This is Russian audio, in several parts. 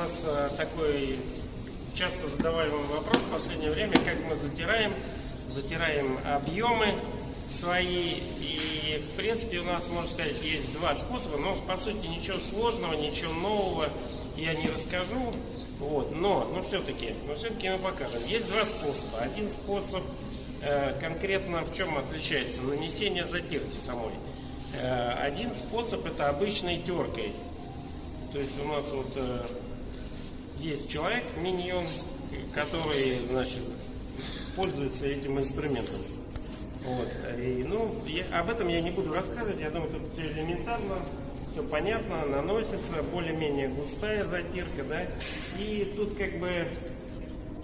нас э, такой часто задаваемый вопрос в последнее время, как мы затираем, затираем объемы свои. И, в принципе, у нас, можно сказать, есть два способа, но, по сути, ничего сложного, ничего нового я не расскажу. Вот, но, но все-таки, но все-таки мы покажем. Есть два способа. Один способ э, конкретно в чем отличается? Нанесение затирки самой. Э, один способ это обычной теркой. То есть у нас вот э, есть человек, миньон, который, значит, пользуется этим инструментом. Вот. И, ну, я, об этом я не буду рассказывать, я думаю, тут все элементарно, все понятно, наносится, более-менее густая затирка, да, и тут как бы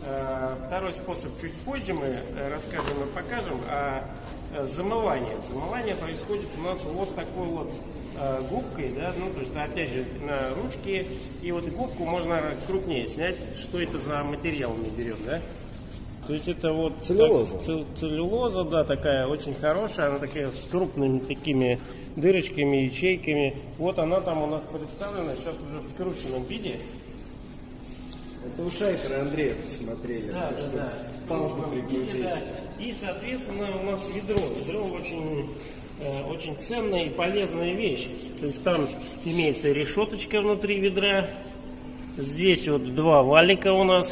э, второй способ чуть позже мы расскажем и покажем, а э, замывание. Замывание происходит у нас вот такой вот губкой, да, ну, то есть, опять же, на ручке, и вот губку можно крупнее снять, что это за материал мы берем, да. То есть это вот Целлюлоза. так- цел- целлюлоза, да, такая очень хорошая, она такая с крупными такими дырочками, ячейками. Вот она там у нас представлена, сейчас уже в скрученном виде. Это у Шайкера Андрея посмотрели. Да, да, что да. Палку прикрутить. да. И, соответственно, у нас ведро. Ведро очень, э, очень ценная и полезная вещь. То есть там имеется решеточка внутри ведра. Здесь вот два валика у нас.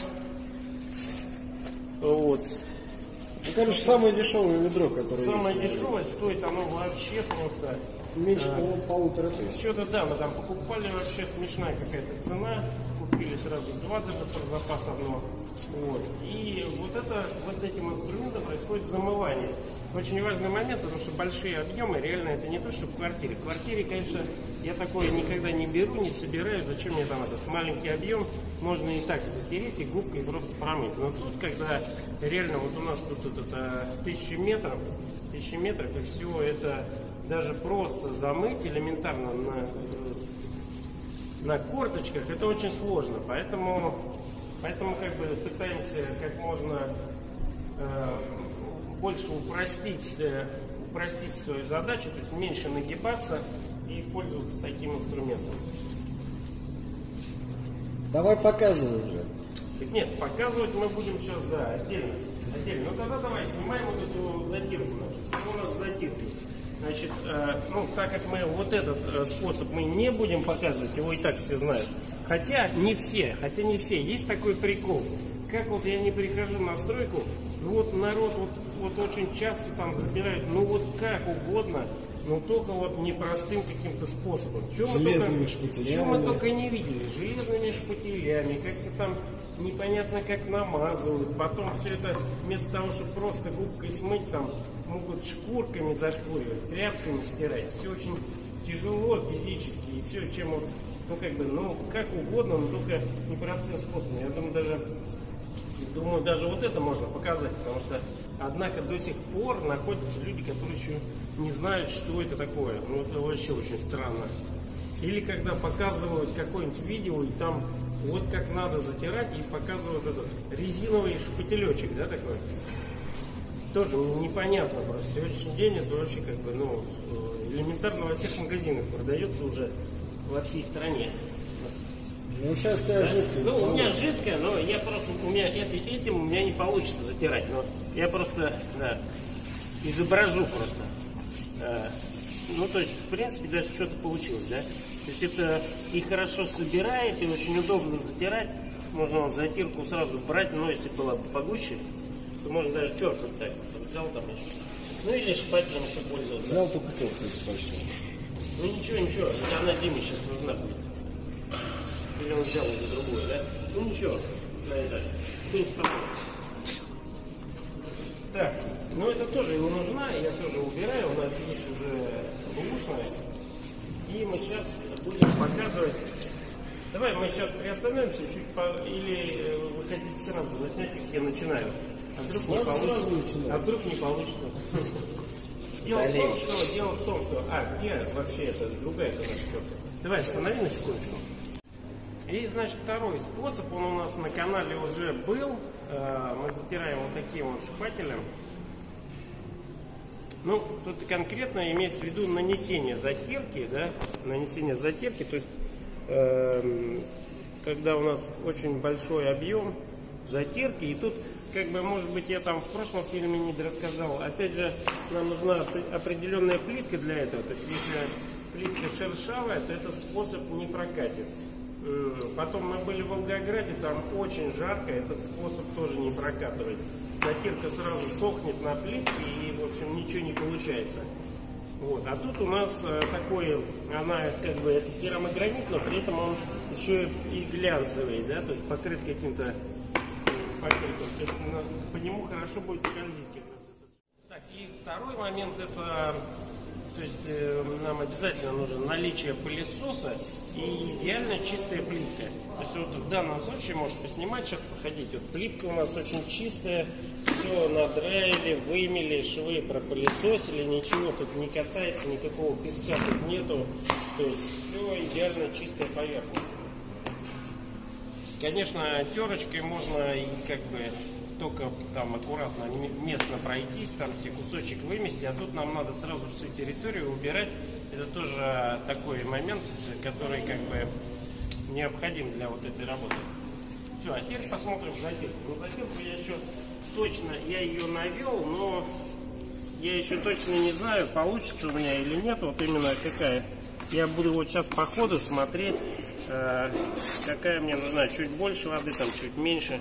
Вот. Ну, короче, самое дешевое ведро, которое Самое есть. дешевое стоит оно вообще просто Меньше полу- полутора тысяч. Что-то да, мы там покупали вообще смешная какая-то цена. Купили сразу два даже про запас одно. Вот. И вот это, вот этим инструментом происходит замывание. Очень важный момент, потому что большие объемы, реально это не то, что в квартире. В квартире, конечно, я такое никогда не беру, не собираю. Зачем мне там этот маленький объем? Можно и так затереть, и губкой просто промыть. Но тут, когда реально вот у нас тут, это тысячи метров, тысячи метров, и все это даже просто замыть элементарно на, э, на корточках, это очень сложно. Поэтому, поэтому как бы пытаемся как можно э, больше упростить, э, упростить свою задачу, то есть меньше нагибаться и пользоваться таким инструментом. Давай показывай уже. Так нет, показывать мы будем сейчас, да, отдельно. Отдельно. Ну тогда давай снимаем вот эту затирку нашу. Что у нас с затиркой? Значит, э, ну так как мы вот этот э, способ мы не будем показывать, его и так все знают. Хотя не все, хотя не все. Есть такой прикол. Как вот я не прихожу на стройку, вот народ вот, вот очень часто там затирают, ну вот как угодно, но только вот непростым каким-то способом. Чего мы Железными только- шпателями. мы только не видели. Железными шпателями, как-то там непонятно как намазывают. Потом все это вместо того, чтобы просто губкой смыть, там могут шкурками зашкуривать, тряпками стирать. Все очень тяжело физически. И все, чем вот, ну как бы, ну как угодно, но только непростым способом. Я думаю, даже Думаю, даже вот это можно показать, потому что, однако, до сих пор находятся люди, которые еще не знают, что это такое. Ну, это вообще очень странно. Или когда показывают какое-нибудь видео, и там вот как надо затирать, и показывают этот резиновый шпателечек, да, такой. Тоже непонятно просто. Сегодняшний день это вообще как бы, ну, элементарно во всех магазинах продается уже во всей стране. Ну, сейчас ты жидкий. Ну, у меня жидкая, но я просто, у меня это, этим у меня не получится затирать. Но я просто, да, изображу просто. Э, ну, то есть, в принципе, даже что-то получилось, да. То есть это и хорошо собирает, и очень удобно затирать. Можно вот затирку сразу брать, но если было бы погуще, то можно даже так. Вот взял там еще. Ну или шпателем еще пользоваться. Взял только терку почти. Ну ничего, ничего, это она Диме сейчас нужна будет. Или он взял уже другую, да? Ну ничего, на это. Так, ну это тоже не нужна, я тоже убираю, у нас есть уже бушная. И мы сейчас будем показывать. Давай мы сейчас приостановимся чуть по... или э, вы хотите сразу заснять, как я начинаю. А вдруг не получится? А вдруг не получится? Дело в том, что дело в том, что. А, где вообще это другая эта наша тетка? Давай останови на секундочку. И, значит, второй способ, он у нас на канале уже был. Э, Мы затираем вот таким вот шпателем. Ну, тут конкретно имеется в виду нанесение затирки, да, нанесение затирки, то есть эм, когда у нас очень большой объем затирки. И тут, как бы, может быть, я там в прошлом фильме не рассказал. Опять же, нам нужна определенная плитка для этого. То есть, если плитка шершавая, то этот способ не прокатит. Потом мы были в Волгограде, там очень жарко, этот способ тоже не прокатывает. Затирка сразу сохнет на плитке и, в общем, ничего не получается. Вот. А тут у нас э, такой, она как бы это керамогранит, но при этом он еще и глянцевый, да, то есть покрыт каким-то То есть на, по нему хорошо будет скользить. Так, и второй момент это то есть э, нам обязательно нужно наличие пылесоса и идеально чистая плитка. То есть вот в данном случае можете поснимать, сейчас походить. Вот плитка у нас очень чистая, все надраили, вымели, швы пропылесосили, ничего тут не катается, никакого песка тут нету. То есть все идеально чистая поверхность. Конечно, терочкой можно и как бы только там аккуратно местно пройтись, там все кусочек вымести, а тут нам надо сразу всю территорию убирать. Это тоже такой момент, который как бы необходим для вот этой работы. Все, а теперь посмотрим затирку. Ну, затирку я еще точно, я ее навел, но я еще точно не знаю, получится у меня или нет. Вот именно какая. Я буду вот сейчас по ходу смотреть, какая мне нужна. Чуть больше воды, там чуть меньше.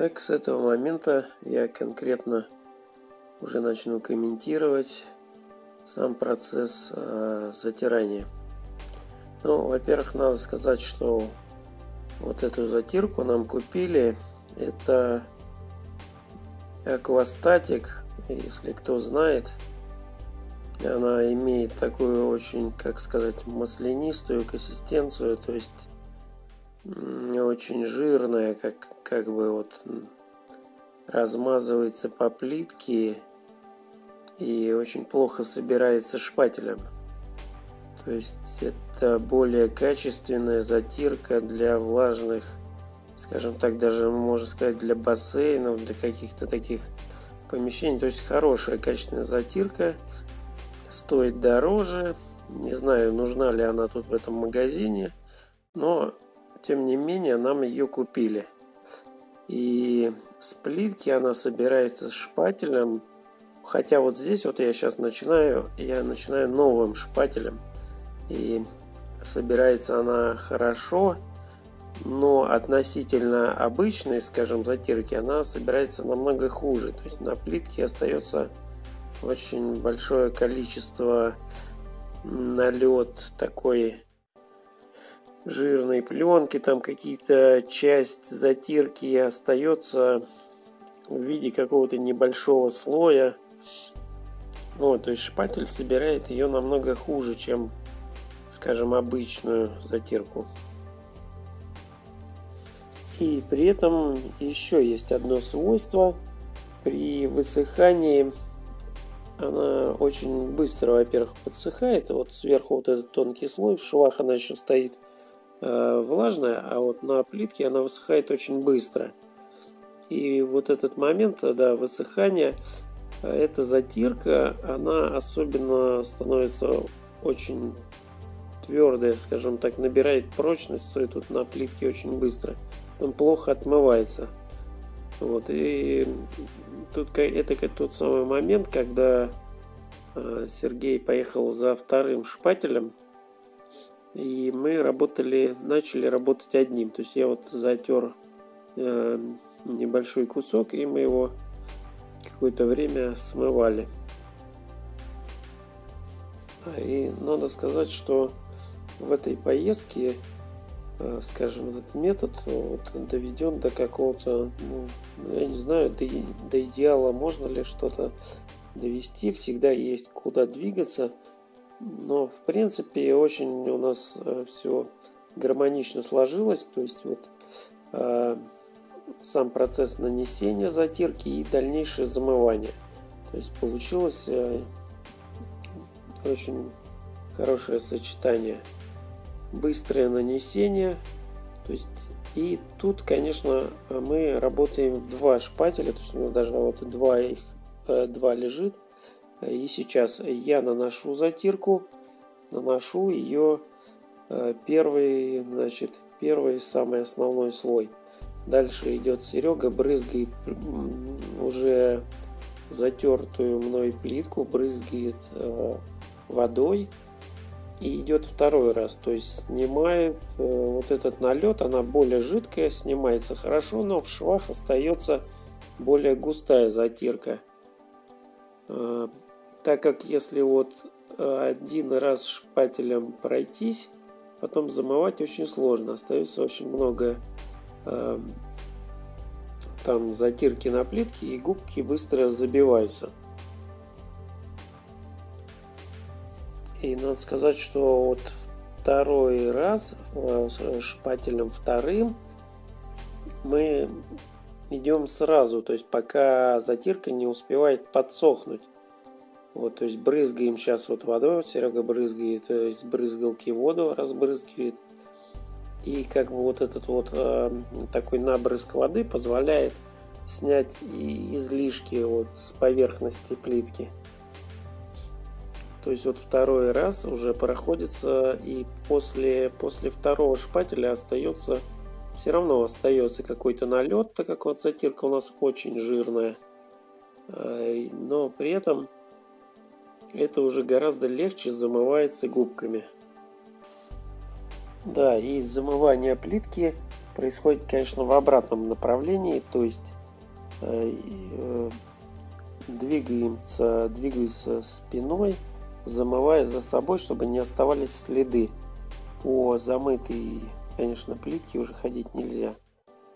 Итак, с этого момента я конкретно уже начну комментировать сам процесс э, затирания. Ну, во-первых, надо сказать, что вот эту затирку нам купили. Это аквастатик, если кто знает. Она имеет такую очень, как сказать, маслянистую консистенцию, то есть не очень жирная, как, как бы вот размазывается по плитке и очень плохо собирается шпателем. То есть это более качественная затирка для влажных, скажем так, даже можно сказать для бассейнов, для каких-то таких помещений. То есть хорошая качественная затирка, стоит дороже. Не знаю, нужна ли она тут в этом магазине, но тем не менее нам ее купили. И с плитки она собирается с шпателем Хотя вот здесь вот я сейчас начинаю, я начинаю новым шпателем. И собирается она хорошо, но относительно обычной, скажем, затирки, она собирается намного хуже. То есть на плитке остается очень большое количество налет такой жирной пленки, там какие-то часть затирки остается в виде какого-то небольшого слоя. Вот, то есть шпатель собирает ее намного хуже, чем, скажем, обычную затирку. И при этом еще есть одно свойство. При высыхании она очень быстро, во-первых, подсыхает. Вот сверху вот этот тонкий слой, в швах она еще стоит влажная, а вот на плитке она высыхает очень быстро. И вот этот момент да, высыхания эта затирка, она особенно становится очень твердая, скажем так, набирает прочность, стоит тут на плитке очень быстро. Он плохо отмывается. Вот, и тут это тот самый момент, когда э, Сергей поехал за вторым шпателем, и мы работали, начали работать одним. То есть я вот затер э, небольшой кусок, и мы его какое-то время смывали. И надо сказать, что в этой поездке, э, скажем, этот метод вот, доведен до какого-то, ну, я не знаю, до, до идеала можно ли что-то довести, всегда есть куда двигаться, но в принципе очень у нас э, все гармонично сложилось, то есть вот э, сам процесс нанесения затирки и дальнейшее замывание. То есть получилось э, очень хорошее сочетание. Быстрое нанесение. То есть и тут, конечно, мы работаем в два шпателя. То есть у нас даже вот два их э, два лежит. И сейчас я наношу затирку, наношу ее э, первый, значит, первый самый основной слой. Дальше идет Серега, брызгает уже затертую мной плитку, брызгает э, водой и идет второй раз. То есть снимает э, вот этот налет, она более жидкая, снимается хорошо, но в швах остается более густая затирка. Так как если вот э, один раз шпателем пройтись, потом замывать очень сложно. Остается очень много э, там затирки на плитке и губки быстро забиваются. И надо сказать, что вот второй раз э, шпателем вторым мы идем сразу, то есть пока затирка не успевает подсохнуть. Вот, то есть брызгаем сейчас вот водой, Серега брызгает из брызгалки воду, разбрызгивает. И как бы вот этот вот э, такой набрызг воды позволяет снять излишки вот с поверхности плитки. То есть вот второй раз уже проходится и после, после второго шпателя остается, все равно остается какой-то налет, так как вот затирка у нас очень жирная. Э, но при этом это уже гораздо легче замывается губками. Да, и замывание плитки происходит, конечно, в обратном направлении, то есть э, э, двигаемся, двигаются спиной, замывая за собой, чтобы не оставались следы. По замытой, конечно, плитке уже ходить нельзя,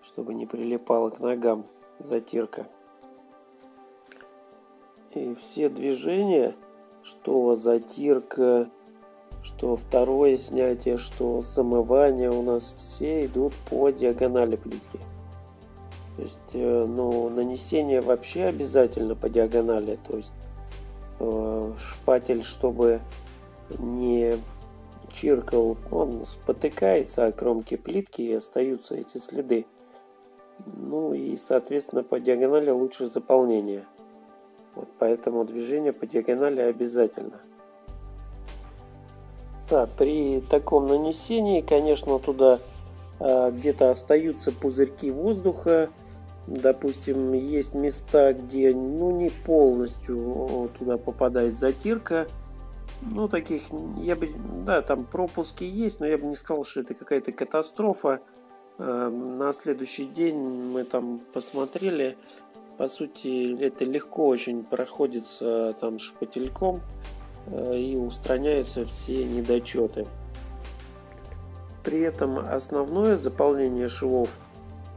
чтобы не прилипала к ногам затирка. И все движения что затирка, что второе снятие, что замывание у нас все идут по диагонали плитки. То есть, э, ну, нанесение вообще обязательно по диагонали. То есть, э, шпатель, чтобы не чиркал, он спотыкается о кромке плитки и остаются эти следы. Ну и, соответственно, по диагонали лучше заполнение. Вот поэтому движение по диагонали обязательно. Да, при таком нанесении, конечно, туда э, где-то остаются пузырьки воздуха. Допустим, есть места, где ну, не полностью туда попадает затирка. Ну, таких, я бы, да, там пропуски есть, но я бы не сказал, что это какая-то катастрофа. Э, на следующий день мы там посмотрели, по сути, это легко очень проходится там шпательком э, и устраняются все недочеты. При этом основное заполнение швов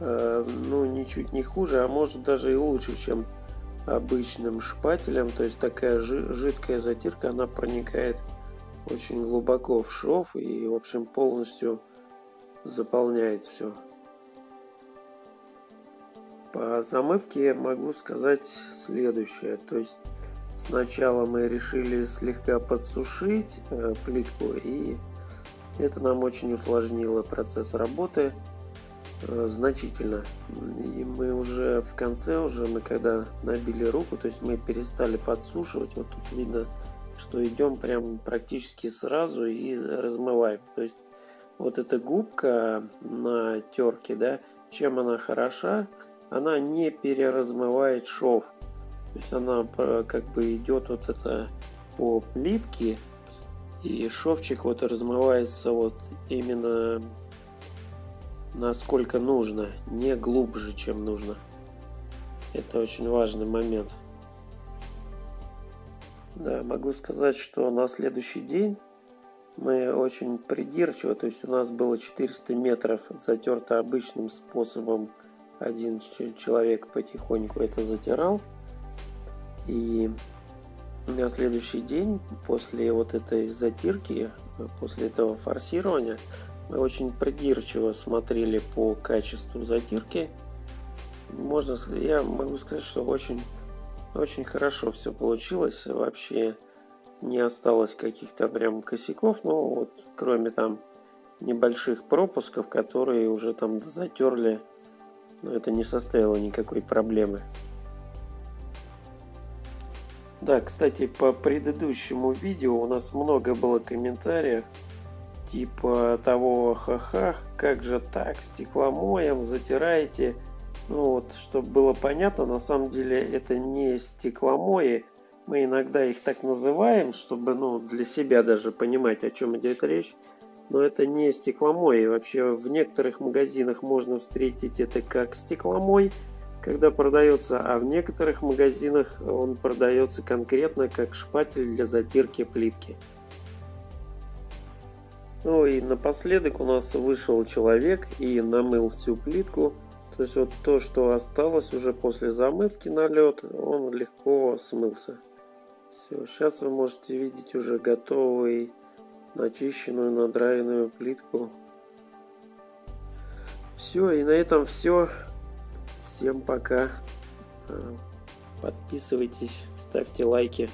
э, ну, ничуть не хуже, а может даже и лучше, чем обычным шпателем. То есть такая жидкая затирка, она проникает очень глубоко в шов и, в общем, полностью заполняет все. По замывке могу сказать следующее. То есть сначала мы решили слегка подсушить э, плитку и это нам очень усложнило процесс работы э, значительно. И мы уже в конце, уже мы когда набили руку, то есть мы перестали подсушивать. Вот тут видно, что идем прям практически сразу и размываем. То есть вот эта губка на терке, да, чем она хороша, она не переразмывает шов. То есть она э, как бы идет вот это по плитке, и шовчик вот размывается вот именно насколько нужно, не глубже, чем нужно. Это очень важный момент. Да, могу сказать, что на следующий день мы очень придирчиво, то есть у нас было 400 метров затерто обычным способом один человек потихоньку это затирал. И на следующий день, после вот этой затирки, после этого форсирования, мы очень придирчиво смотрели по качеству затирки. можно, я могу сказать, что очень, очень хорошо все получилось. Вообще не осталось каких-то прям косяков, но вот кроме там небольших пропусков, которые уже там затерли, но это не составило никакой проблемы. Да, кстати, по предыдущему видео у нас много было комментариев, типа того, ха-ха, как же так, стекломоем затираете. Ну вот, чтобы было понятно, на самом деле это не стекломои, мы иногда их так называем, чтобы ну, для себя даже понимать, о чем идет речь. Но это не стекломой. Вообще в некоторых магазинах можно встретить это как стекломой, когда продается, а в некоторых магазинах он продается конкретно как шпатель для затирки плитки. Ну и напоследок у нас вышел человек и намыл всю плитку. То есть вот то, что осталось уже после замывки на лед, он легко смылся. Все, сейчас вы можете видеть уже готовый, начищенную, надраенную плитку. Все, и на этом все. Всем пока. Подписывайтесь, ставьте лайки.